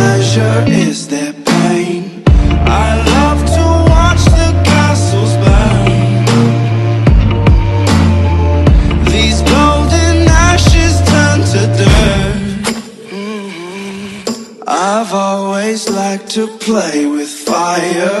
Pleasure is their pain. I love to watch the castles burn. These golden ashes turn to dirt. Mhm. I've always liked to play with fire.